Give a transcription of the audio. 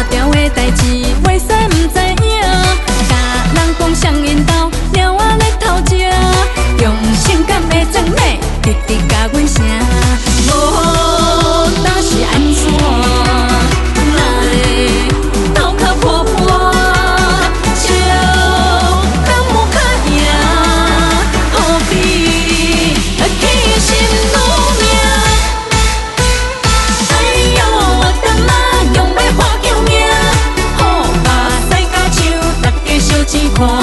até o eterno. Có.